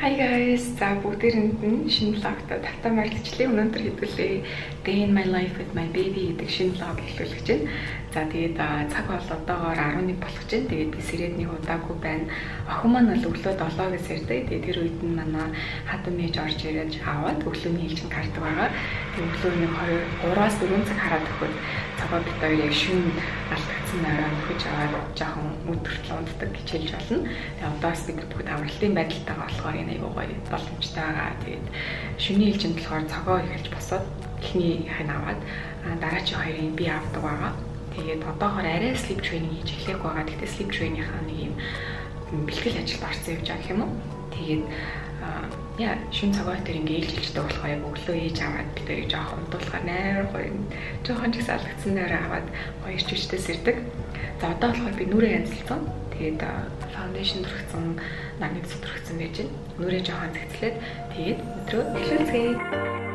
Hi guys. За бүгдээрэнд нь шинэ влогтой тавтаа марлжлээ. Өнөөдөр хэдүүлээ Day in my life with my baby гэдэг шинэ влог эхлүүлж байна. За тэгээд цаг бол одоогоор 11 болох чинь. Тэгээд би сэрээд нэг удаагүй байна. Охин маань бол өглөө 7-оос ирдэг. Тэгээд тэр үед нь манай хатан мэж орж ирээд аваад өглөөний хэлжин картаг байгаа. Тэгээд өглөөний 2 3-аас 4 цаг хараад өгөхөд цагаа бит хоёр яг шүүн алдагдсан орой нөхөж аваад жоохон өдөртлөө унддаг гэж хэлж болно. Тэгээд одоос бид бүгд амралтын байдалтайгаа болохоор энэ айгуу гоё боломжтой байгаа. Тэгээд шүний хэлжинд болохоор цагаа эхэлж босоод эхний хань аваад дараачийн хоёрын би авдаг байгаа. Тэгээд одоохоор арай sleep training хийж эхлэх байгаа. Гэхдээ sleep training-ийнхаа нэг юм бэлтгэл ажилд орсон явж байгаа юм уу? Тэгээд яа шин цагаа тэр ингээ ээлжилждэг болохоор яг өглөө ээж аваад бид хоёр жоохон унтуулахаар найр гоё жоохон ч гэсэн алгацсан найр аваад гоё ирчвчтэй сэрдэг. За одоо болохоор би нүрээ янзлцсан. Тэгээд фаундейшн төрөгцөн, намиг зүтрэгцэн байж байна. Нүрээ жоохон зэгцлээд тэгээд өдрөө эхлүүлцгээе.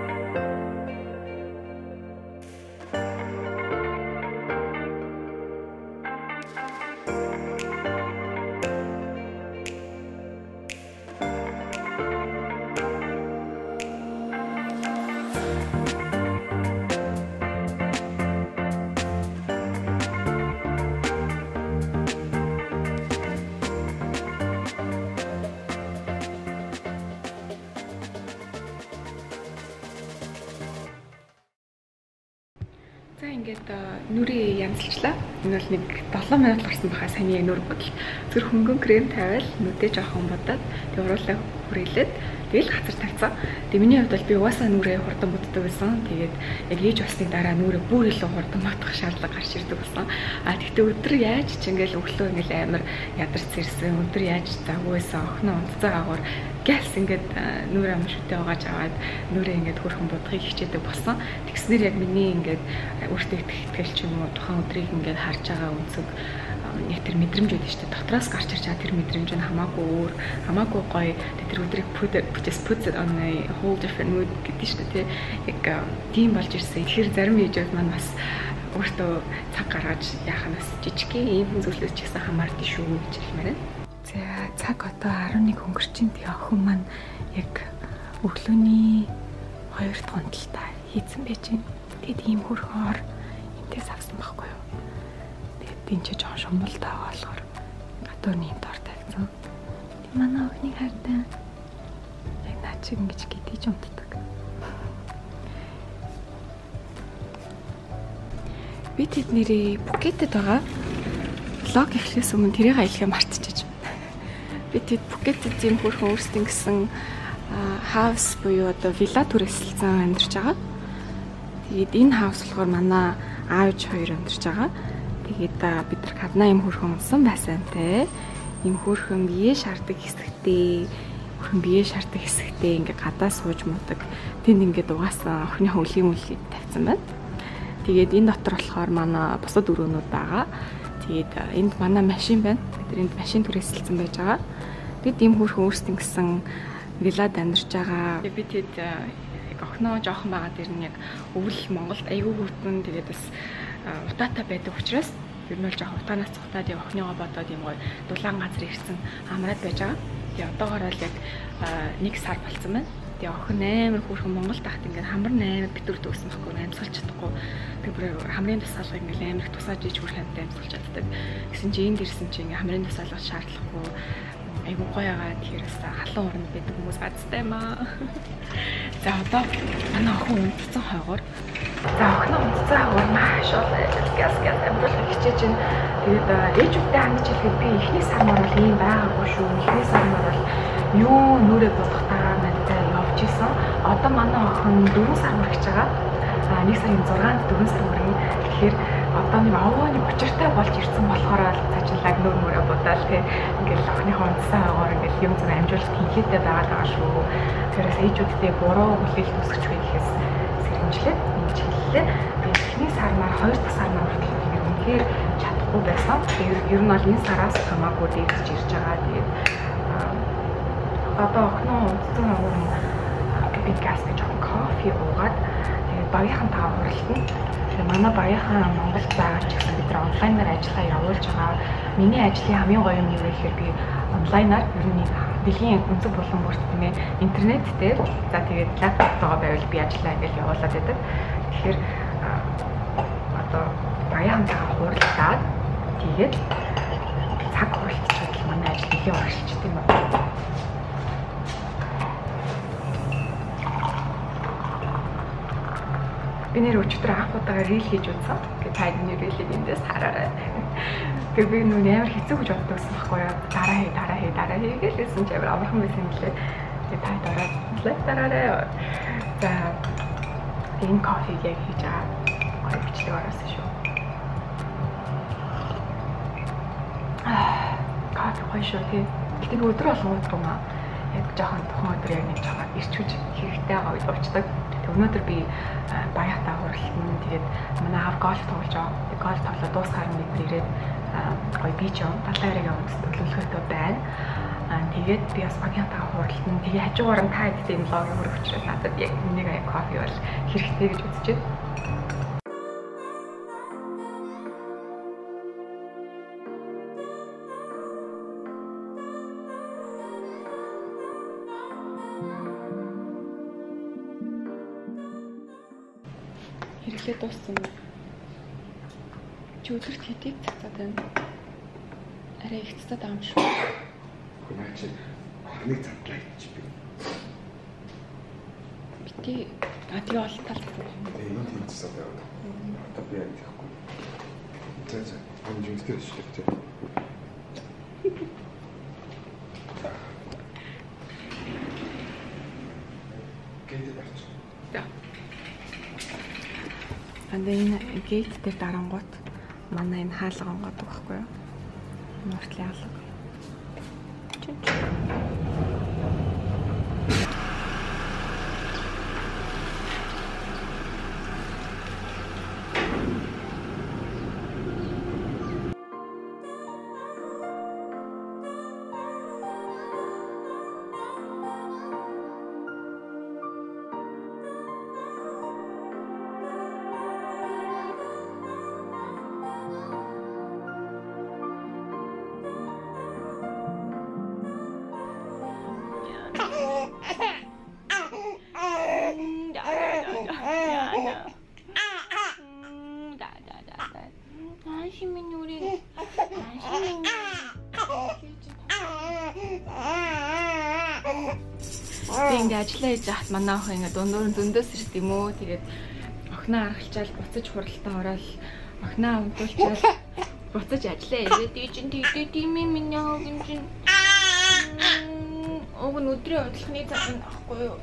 Нүрээ янзлчлаа. Энэ бол нэг 7 минут гарсан баха саний нүр бодол. Зүр хөнгөн крем тавиал нүдээ жоохон бодоод тэг уруулаа хүрээлээд тэгэл хацар тавьцсан. Тэг миний хувьд бол би угаасаа нүрээ хурдан боддог байсан. Тэгээд яг ээж болсны дараа нүрээ бүр илүү хурдан бодох шаардлага гарч ирдэг болсон. А тэгтээ өдөр яаж ч ингээл өглөө ингээл амар ядарч ирсэн. Өдөр яаж загвайсан охиноо унтцаагаагаар гэлс ингээд нүрээ амшигтэй угааж аваад нүрээ ингээд хөрхөн бодохыг хичээдэг болсон. Тэгснэр яг миний ингээд өөртөө итгэх итгэл ч юм уу тухайн өдрийг ингээд харж байгаа үнцэг яг тэр мэдрэмж шүү дээ. Дотроос гарч ирж байгаа тэр мэдрэмж нь хамаагүй өөр, хамаагүй гоё. Тэр өдрийг just put on a whole different mood гэдэг шүү дээ. Яг тийм болж ирсэн. Тэгэхээр зарим видеод маань бас өөртөө цаг гаргаж яах нь бас жижигхэн ийм зүйлээс ч гэсэн хамаардаг шүү гэж хэлмээр байна. За цаг одоо 11 өнгөрчин тэгээ охин маань яг өглөөний 2 дахь унталтаа хийцэн байж байна. Тэгэд ийм хөрхөөр энтэс авсан байхгүй юу? Тэгээд энэ ч жоохон шумбал таа болохоор гадуур нэм дор тавьсан. Тэг манай охины хайртай яг наа чиг ингэж гидэж унтдаг. Би тэднэрээ Пукетэд байгаа. Влог эхлэхээс өмнө тэрийг аялахыг мартчихэж байна. Би тэд Пукетэд зэм хөрхөн өөрсдөө гэсэн хаус буюу одоо вилла түрээсэлсэн амьдарч байгаа. Тэгээд энэ хаус болохоор манай аавч хоёр амьдарч байгаа. Тэгээд бид нар кадна юм хөрхөн унсан байсан те. Им хөрхөн бие шаарддаг хэсэгтээ хөрхөн бие шаарддаг хэсэгтээ ингээ гадаа сууж муудаг. Тэнд ингээ дугаасан охины хөлийн мөлийг тавьсан байна. Тэгээд энэ дотор болохоор манай бусад өрөөнүүд байгаа. Тэгээд энд манай машин байна. Бид энд машин түрээсэлсэн байж байгаа. Бид ийм хөрхөн өөрсдөө гэсэн виллад амьдарч байгаа. Би тэд яг охиноо жоохон байгаа дэр нь яг өвөл Монголд айгүй хөтөн тэгээд бас утаатай байдаг учраас ер нь бол жоохон утаанаас цухтаад яг охиныгоо бодоод юм гоё дулаан газар ирсэн амраад байж байгаа. Тэгээ одоогоор бол яг нэг сар болцсон байна. Тэгээ охин амар хүүхэн Монгол тахт ингээд хамар амар битүүр дөөсөн байхгүй амьсгалж чадахгүй. Тэгээ бүр хамрын тусаалга ингээд амар тусааж иж хүрх хамтаа амьсгалж чаддаг. Гэсэн чи энд ирсэн чи ингээд хамрын тусаалга шаардлагагүй айгуу гоё байгаа. Тэгэхээр халуун уранд байдаг хүмүүс бацтай юм аа. За одоо манай охин унтцсан хойгоор за охин унтцсан хойгоор маш олон газ газ амьдрал хичээж байна. Тэгээд ээжүүдтэй хандж хэлэхэд би эхний сар мөр бол ийм байгаагүй шүү. Эхний сар мөр бол юу нүрээ бодохтаа мантай явж исэн. Одоо манай охин 4 сар мөр гэж байгаа. А нэг сарын 6-нд 4 сар мөр. Тэгэхээр одоо нэг овооны бочиртай болж ирсэн болохоор цаачлаг нөр мөрөө бодаал тий ингээл охиныхоо унтсан агоор ингээл юм зүг амжуулалт хийхээтэй байгаа даа шүү. Тэрээс ээжүүдтэй буруу хүлээлт үүсгэж байх гэхээс сэрэмжлээд ингэж хэллээ. Тэгээд эхний сар маань хоёр дахь сар маань хүртэл үнэхээр чадахгүй байсан. Ер нь бол энэ сараас хамаагүй дэгдэж ирж байгаа. Тэгээд одоо охиноо унтсан агоор би газ гэж кофе уугаад тэгээд багийнхан таа уралтна Тэгэхээр манай багийнхан Монголд байгаа ч гэсэн бид нар онлайнаар ажиллагаа явуулж байгаа. Миний ажлын хамгийн гоё юм юу вэ гэхээр би онлайнаар ер нь дэлхийн өнцөг булан бүрт тийм ээ интернет дээр за тэгээд лаптоптойгоо байвал би ажиллаа гэж явуулаад байдаг. Тэгэхээр одоо баян хамтаа хуралдаад тэгээд цаг хурлцаад манай ажил нэлийн урагшилж тийм үү. Би нэр өчтөр анх удаага рил хийж үзсэн. Гэ та энэ рилийг эндээс хараарай. Гэ би нүн амар хэцүү гэж боддогсан байхгүй юу? Дараа хий, дараа хий, дараа хий гэлсэн чи амар амархан байсан юм лээ. Гэ та дараа лайк дараарай. За энэ кофег яг хийж аа. Гоё бичлэг ороасан шүү. Аа, кофе гоё шүү тий. Гэтэ би өдөр болгон ууддаг юм аа. Яг жоохон тухайн өдөр яг нэг жоохон ирч хүч хэрэгтэй байгаа үед уучдаг. Өнөөдөр би баяатаа хуралтна. Тэгээд манай аав гольф тоглож байгаа. Тэгээд гольф тоглоод дуусгаар нэг ирээд гоё бич юм. Далайрыг явуулж төлөвлөхөйтэй байна. Аа тэгээд би бас баяатаа хуралтна. Тэгээд хажуугаар нь та хэд тийм лог хөрөх учраас надад яг нэг аяг кофе бол хэрэгтэй гэж байна. хэрэглээ дууссан. Чи өдөрт хэдийг цацаад байна? Арай их цацаад байгаа юм шүү. Хөнөө чи нэг цаглаа чи би. Бити а тий олон тал байна. Тэгээ энэ тийм цацаад байгаа. Одоо би яг тэгэхгүй. За за. Амж үстэй шилжтэй. Гэдэг байна. За. Анд энэ гейт дээр дарангуут манай энэ хаалга онгодог байхгүй юу? Нуртлын хаалга. Ингээ ажиллаа хийж хахад манай охин ингээ дундуур зөндөс ирд юм уу. Тэгээд охиноо аргалчаал буцаж хуралдаа ороод охиноо унтуулчаал буцаж ажиллаа ирээд ий чин тийдээ тийм юм миний охин чин Уг нь өдрийн удалхны цаг нь ахгүй юу?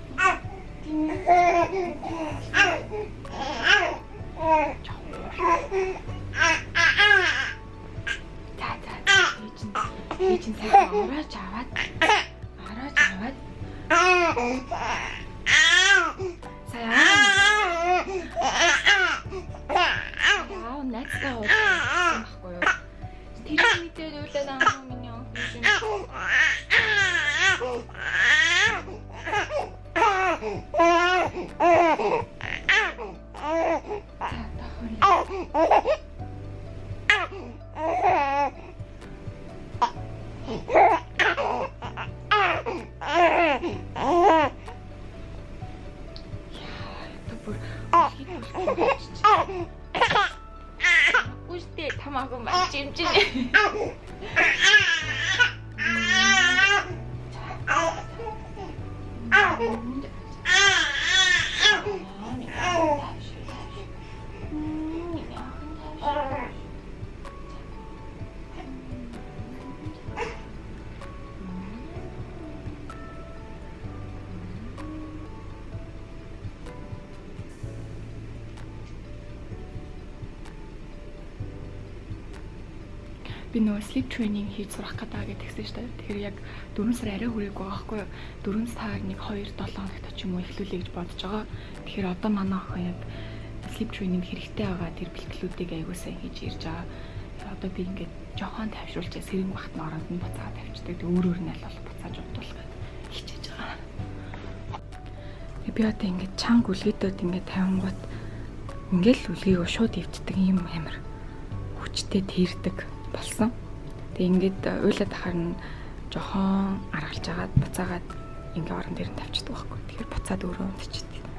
За за ий чин ий чин цаг ороож аваад Сайн. Mm-hmm. Би нөгөө sleep training хийж сурах гэдэг гэдгсэн шүү дээ. Тэгэхээр яг 4 сар арай хүрээгүй байгаа байхгүй юу? 4 сар нэг 2 7 хоногт ч юм уу эхлүүлэе гэж бодож байгаа. Тэгэхээр одоо манай охин яг sleep training хэрэгтэй байгаа тэр бэлтгэлүүдийг аягүй сайн хийж ирж байгаа. Одоо би ингээд жохон тавьшруулж сэрэн бахт норонд нь буцаад тавьчихдаг. Өөр өөр нь аль болох буцааж удуулах хичээж байгаа. Би одоо ингээд чанга үлгээдүүд ингээд тавингууд ингээл үлгийг шууд ивддэг юм амар хүчтэй тэрдэг болсон. Тэг ингээд уйлаад ахаар нь жохон аргалж агаад буцаагаад ингээ орон дээр нь тавьчихдаг байхгүй. Тэгэхээр буцаад өөрөө унтчихдаг.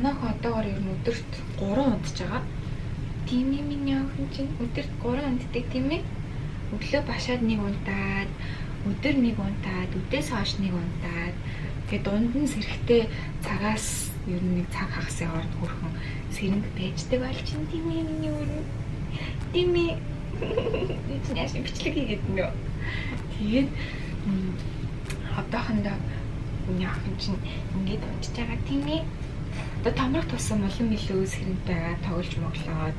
Манайх одоогор ер нь өдөрт 3 унтж байгаа. Тийм юм миний охин чинь өдөрт 3 унтдаг тийм ээ. Өглөө башаад нэг унтаад, өдөр нэг унтаад, өдөөс хойш нэг унтаад. Тэгээ дунд нь сэрэхтэй цагаас ер нь нэг цаг хагасын хооронд хөрхөн сэрэнг байждаг бол чинь тийм ээ миний өрн. Тийм ээ. Энд яаш бичлэг хийгээд нөө. Тэгээд одоохондоо миний охин чинь ингээд унтж байгаа тийм ээ Одоо томрох тусам улам илүү сэрэнт байгаа тоглож моглоод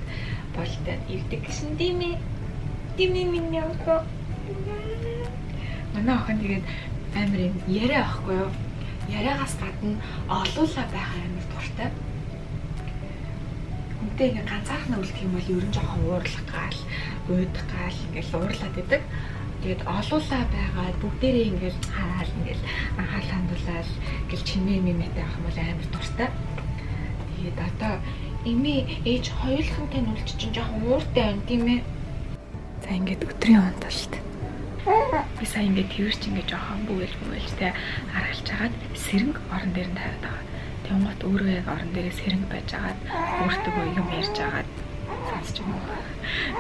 болтой ирдэг гэсэн тийм ээ. Тийм ээ миний охин. Манай охин тэгээд амар юм яриа ахгүй юу? Яриагаас гадна олуулаа байх амар дуртай. Үнтэй ингээ ганцаархнаа үлдэх юм бол ер нь жоохон уурлах гал, уйдах гал ингээл уурлаад идэг. Тэгээд олуулаа байгаад бүгдээрээ ингээл хараал ингээл анхаал хандуулаад ингээл чимээ мэмэтэй авах юм бол амар дуртай. Тэгээд одоо эми ээж хоёулахантай нүлч чинь жоохон ууртай байна тийм ээ. За ингээд өдрийн унталт. Би сая ингээд тэрч ингээд жоохон бүгэлж бүгэлж тэ харгалж хагаад сэрэнг орон дээр нь тавиад байгаа. Тэнгуут өөрөө яг орон дээрээ сэрэнг байж хагаад өөртөө юм ярьж хагаад сонсч юм уу.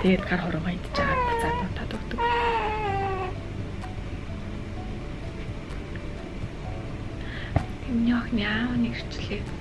Тэгээд гар хуруугаа идж хагаад буцаад унтаад өгдөг. Миний охин яа нэг хчлээ.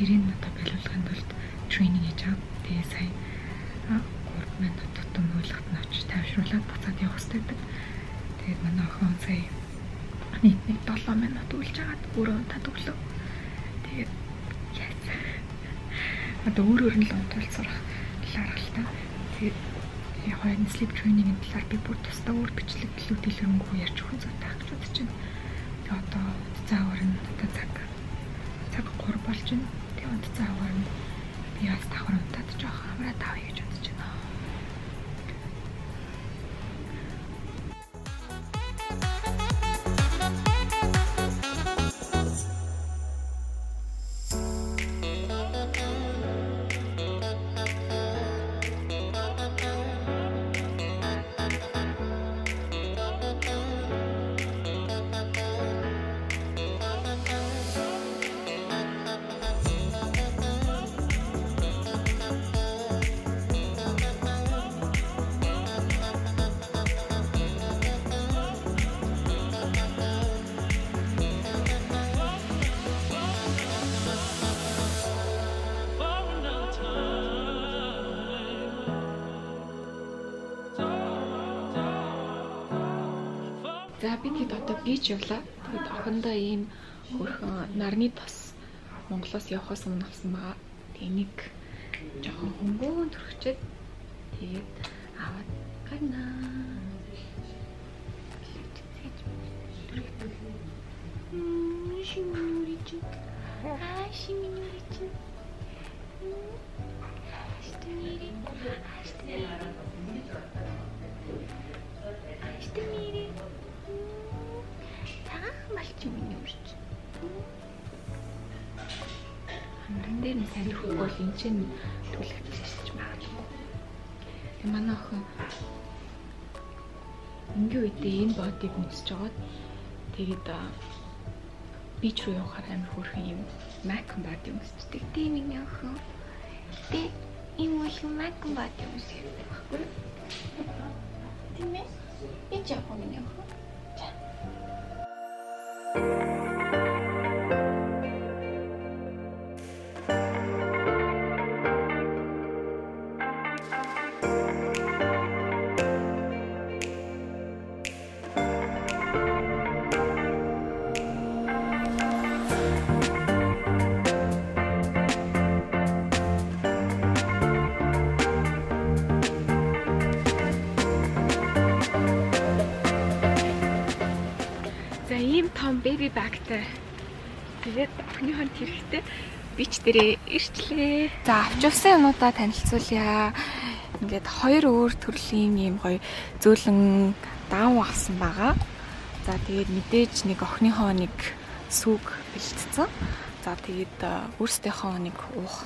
Тэрийг одоо биелүүлэхэд бол тренинг хийж байгаа. Тэгээ сая 3 минут тутам ойлгоход нь очиж тайвшруулад буцаад явах хэрэгтэй байдаг. Тэгээд манай охин сая нийт нэг 7 минут үлж агаад өөрөө унтаад өглөө. Тэгээд яац. Одоо өөр өөр нь л унтвал сурах талаар л та. Тэгээд хоёр нь sleep training-ийн талаар би бүр бичлэг гэлүү дэлгэрэнгүй ярьж өгөн зүйтэй гэж бодож байна. Тэгээ одоо цаагаар нь одоо цаг цаг 3 болж байна унтцсан аваар нь би бас давхар унтаад жоох амраа тавья гэж бодож За би тэгэд одоо бич явлаа. Тэгэд охиндоо ийм хөрхөн нарны тос Монголоос явхаас өмнө авсан байгаа. Тэгээ нэг жоохон хөнгөөн төрөгчөд тэгээд аваад гарна. Шиминурич. Аа шиминурич. Штэмири. Штэмири. Штэмири. Та малч миний үрч. Хамран дээр нь сайн төгөхгүй бол энэ чинь түлхэгдчихэж магадгүй. Тэг манай охин ингийн үедээ энэ бодийг нүсэж жагаад тэгээд бич руу явахаар амар хөөрхөн юм макн бод юм өсчдэг. Тийм миний охин. Тэ ийм бол макн бод юм шиг. Тийм ээ. Би ч яг миний охин. За. За ийм том baby bagтай. Тэгээд охины хонд хэрэгтэй бич дээрээ ирчлээ. За авчулсан юмудаа танилцуулъя. Ингээд хоёр өөр төрлийн ийм гоё зөөлөн даав авсан байгаа. За тэгээд мэдээж нэг охиныхоо нэг сүг бэлтцсэн. За тэгээд өөрсдийнхөө нэг уух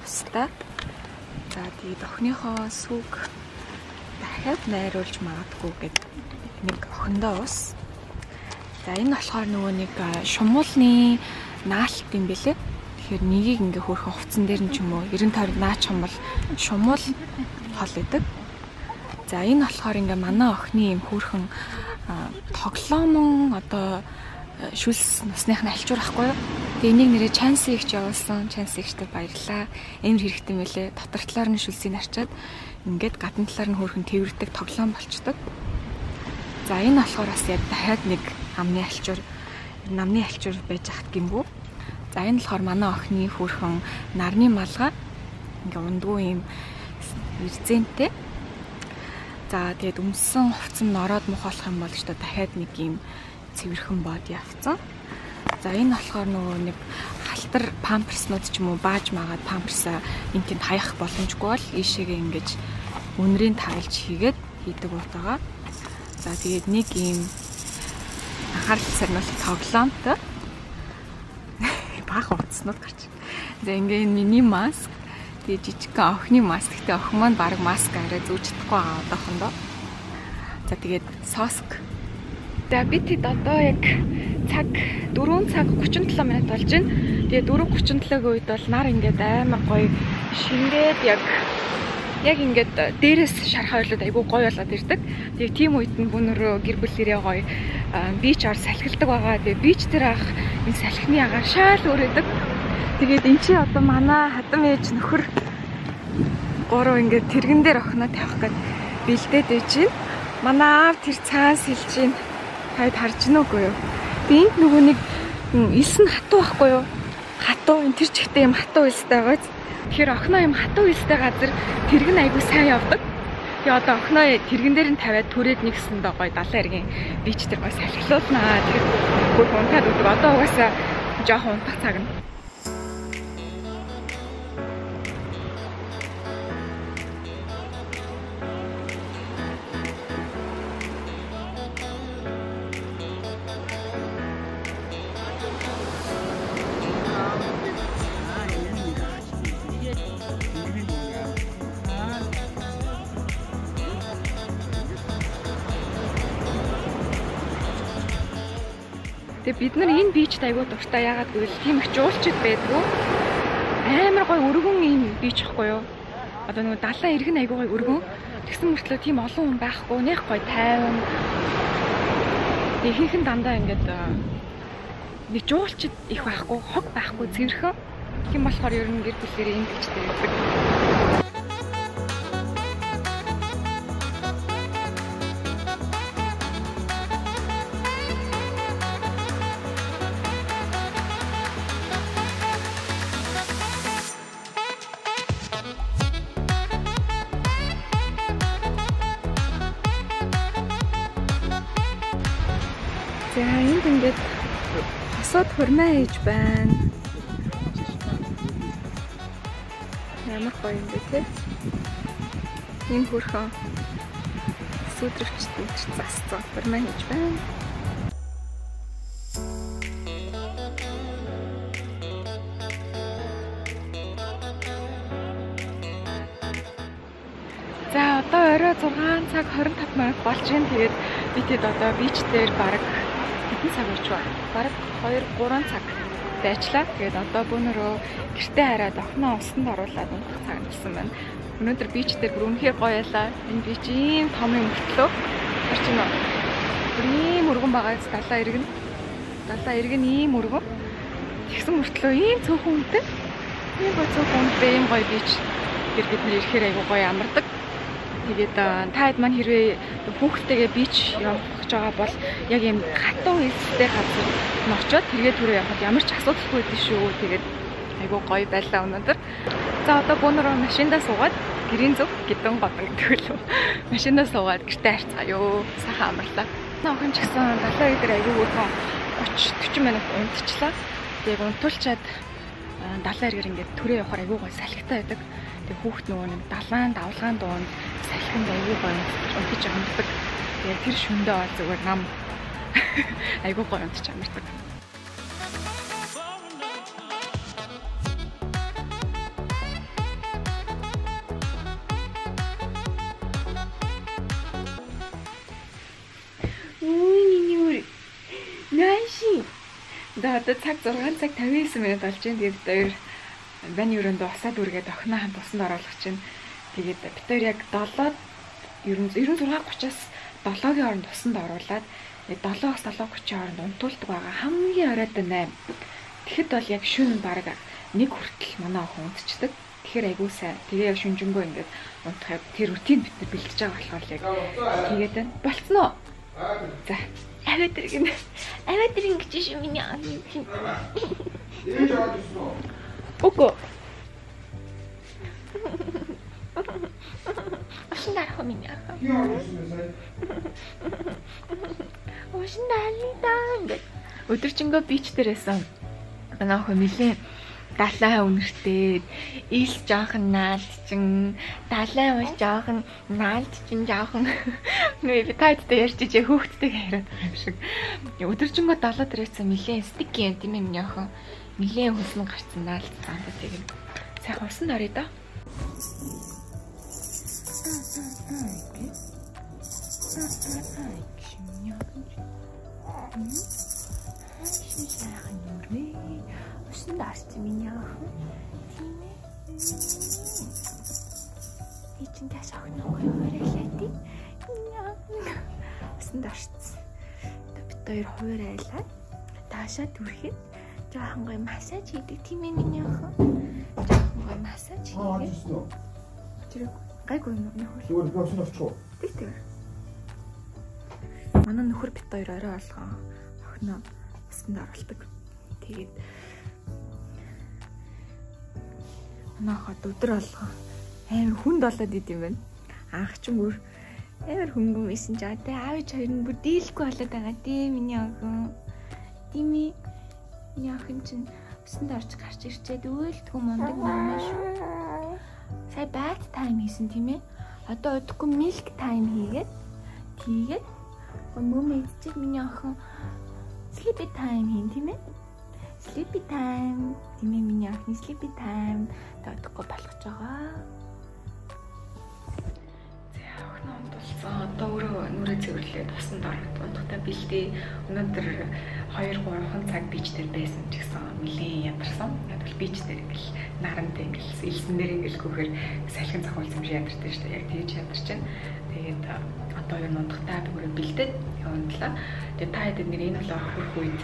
устай. За тэгээд охиныхоо сүг дахиад найруулж магадгүй гэд нэг охиндоо ус За энэ болохоор нөгөө нэг шумуулны наалт юм бэлээ. Тэгэхээр нэгийг ингээ хөөрхөн хувцсан дээр нь ч юм уу 90 тойрог наач юм бол шумуул хол идэг. За энэ болохоор ингээ манай охины юм хөөрхөн тоглоомон одоо шүлс нусных нь альчуурахгүй юу. Тэгээ энийг нэрээ чанси ихч явуулсан. Чанси ихтэй баярлаа. Эмэр хэрэгтэй мөлий. Дотор талаар нь шүлсийг арчаад ингээд гадна талаар нь хөөрхөн тэрвэрдэг тоглоом болчдөг. За энэ болохоор бас яг дахиад нэг амны альчуур намны альчуур байж хат гимбүү. За энэ болохоор манай охины хүүрхэн нарны малгай ингээ ундгүй юм эрзэнтэй. За тэгээд өмссөн хувцас нь ороод мухалах юм бол ч дахиад нэг юм цэвэрхэн бод явцсан. За энэ болохоор нөгөө нэг халтар памперснууд ч юм уу бааж магаад памперсаа энэ тэнд хаях боломжгүй бол ийшээгээ ингэж үнрийн тагалж хийгээд хийдэг утагаа. За тэгээд нэг юм анхаарал сарниулах тоглоомтой бага утаснууд гарч. За ингээ энэ миний маск тэгээ жижигхэн охины маск. Гэтэ охин маань баг маск арай зүүж чадахгүй байгаа одоохондоо. За тэгээд соск. За би тэд одоо яг цаг 4 цаг 37 минут болж байна. Тэгээ 4:37-гийн үед бол нар ингээд амар гоё шингээд яг яг ингээд дээрээс шарах ойлоод айгүй гоё болоод ирдэг. Тэгээ тийм үед нь бүнөрөө гэр бүлэрээ гоё бич ор салхилдаг байгаа. Тэгээ бич дээр ах энэ салхины агаар шаал өрөөдөг. Тэгээд эн чи одоо манай хадам ээж нөхөр гурав ингээд тэрэгэн дээр охиноо тавих гээд бэлдээд ээж чинь. Манай аав тэр цаан сэлж чинь хайд харж нүггүй юу. Би энд нөгөө нэг элс нь хатуу байхгүй юу? Хатуу энэ тэр чигтээ юм хатуу элстэй байгааз Тэгэхээр охиноо юм хатуу хэлтэй газар тэрэг нь айгүй сайн явдаг. Тэгээ одоо охиноо тэрэгэн дээр нь тавиад түрээд нэгсэндээ гоё 70 эргийн бич тэр гоё салхилуулнаа. Тэгэхээр бүр унтаад өгдөг. Одоо угаасаа жоохон унтах цаг нь. Нар энэ бичд айгуу дуртай яагаад гэвэл тийм их жуулчд байдгүй. Амар гой өргөн ийм бич ихгүй юу? Одоо нөгөө далайн иргэн айгуу гой өргөн. Тэгсэн мөртлөө тийм олон хүн байхгүй, нэх гой тайван. Ихэнх нь дандаа ингээд нэг жуулчд их байхгүй, хог байхгүй, цэвэрхэн. Тийм болохоор ер нь гэр бүлэрээ энэ бичтэй байдаг. Хурмаа хийж байна. Ямар гоё юм бэ те? Энэ хөрхөн сүдрэгчтэй засцсан хурмаа хийж байна. За одоо орой 6 цаг 25 минут болж байна. Тэгээд бид хэд одоо бич дээр баг хэдэн цаг очив ба? Бараг 2 3 цаг байчлаа. Тэгээд одоо бүүнөрөө гэртээ хараад охиноо усанд оруулаад унтах цаг болсон байна. Өнөөдөр бич дээр бүр үнэхээр гоё байлаа. Энэ бич ийм том юм мөртлөө. Тэр чинь бүр ийм өргөн байгаа далаа иргэн. Далаа иргэн ийм өргөн. Тэгсэн мөртлөө ийм цөөхөн үнэтэй. Ийм гоё цөөхөн үнэтэй ийм гоё бич. Тэр бид нэр ирэхээр айгу гоё амардаг. Тэгээд таад маань хэрвээ хүүхдтэйгээ бич явах гэж байгаа бол яг юм хатан хэлстэй газар нь очиод тэргээ түрүү явахад ямар ч асуудалгүй дээ шүү. Тэгээд айгуу гоё байлаа өнөөдөр. За одоо бүүнөрөө машиндаа суугаад гэрийн зөв гидэн годон гэдэг лөө. Машиндаа суугаад гэртээ харцгаая. Сайхан амарлаа. Наахан ч гэсэн далаа идэр айгуу хөөрхөн 30 40 минут унтчихлаа. Тэгээд унтуулчаад далаа эргэр ингээд төрөө явахаар айгуу гоё салхитай байдаг. Тэгээ хүүхд нөгөө нэг далаан давлгаан дуунд салхинд аягүй гоё унтж амардаг. Тэгээ тэр шөндөө бол зүгээр нам аягүй гоё унтж амардаг. Да одоо цаг 6 цаг 59 минут болж байна. Тэгээд хоёр бани өрөөндөө усаад үргээд охиноо хамт усанд оруулах чинь тэгээд бид хоёр яг 7-д 96-30-аас 7-гийн хооронд усанд оруулаад 7-аас 7:30 хооронд унтуулдаг байгаа. Хамгийн оройдоо 8. Тэгэхэд бол яг шөнө баг нэг хүртэл манай охин унтчихдаг. Тэгэхээр айгуу сайн. Тэгээ шүнжэнгөө ингээд унтахад тэр рутин бид бэлтэж байгаа болохоор яг тэгээд байна. Болцсон уу? За. Аваад иргэн. Аваад иргэн гэж шүү миний аа. Ээж аваад ирсэн үү? Үгүй. Ошин дарах юм яа. Ошин далидаа. Өдөржингөө бич дээрээсэн. Манай охин нилийн далай үнэртэй ил жоохон наалчин далай ууш жоохон наалчин жоохон нөө би тайдтай ярьж ичээ хөөхттэй яриад байгаа юм шиг өдөржингөө далаа дээрээсэн нилийн стики юм тийм юм яахан Нилийн хөлн гарцсан наалцсан ба тэгээд сайхан усан дарыг да. Усан И чин дэс ах нөгөө хооролоо тий. Усан дарцсан. Бид хоёр хуваар айлаа. Таашаа түрхэд жоохон гоё массаж хийдэг тийм ээ миний охин. Жоохон гоё массаж хийгээ. Тэр гайгүй нөхөр. Зүгээр би очно очихоо. Тэг тэг. Манай нөхөр бит хоёр орой болгоо. Охиноо усанд оруулдаг. Тэгээд манай хот өдөр болгоо амар хүнд болоод идэв юм байна. Анх ч мөр амар хөнгөн исэн ч аа тэ аав хоёр нь бүр дийлэхгүй болоод байгаа тий миний охин. Тими Миний охин чинь усанд орж гарч ирчээд өөлтгөө мундаг намаа шүү. Сая бат тайм хийсэн тийм ээ. Одоо удахгүй milk time хийгээд тийгээд мөм идчихэл миний охин sleepy time хийн тийм ээ. Sleepy time тийм ээ миний охин sleepy time удахгүй болгож байгаа. Одоо өөрөө нүрээ цэвэрлээд усанд ороод унтахтаа бэлдээ. Өнөөдөр 2 3 цаг бич дээр байсан ч гэсэн нэлээд ядарсан. Яг л бич дээр ингээл нарантай ингээл илсэн дээр ингээл гүхээр салхин цохолсон шиг ядартай шүү дээ. Яг тэгж ядарч байна. Тэгээд одоо юу унтахтаа би өөрөө бэлдээд явууллаа. Тэгээд та хэд нэр энэ болоо хөрх үед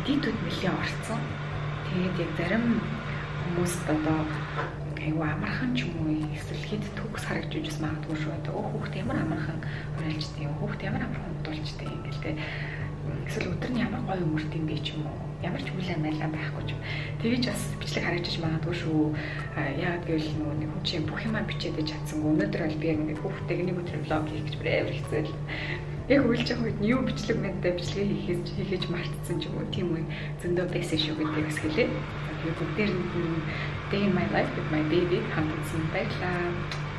эдитүүд нэлээд орцсон. Тэгээд яг зарим хүмүүст одоо айгу амархан ч юм уу эсвэл хэд төгс харагдж ижс магадгүй шүү. Тэгээ хүүхд ямар амархан уриалжтэй юм. Хүүхд ямар амархан удуулжтэй юм гээл те. Эсвэл өдөр нь ямар гоё өмөрт юм бэ ч юм уу. Ямар ч үйл амиалаа байхгүй ч юм. Тэгэж бас бичлэг харагдаж магадгүй шүү. Яагаад гэвэл нөгөө нэг хүн чинь бүх юмаа бичээд чадсангүй. Өнөөдөр бол би яг ингээд хүүхдтэйг нэг өдөр влог хийх гэж бүр амар хэцүү л. Яг үйлж байгаа үед юу бичлэг мэдээ бичлэгээ хийхээс хийгээж мартсан ч юм уу тийм үе зөндөө байсан шүү гэдэг. За би бүгдээр нь day in my life with my baby хамтсан байлаа.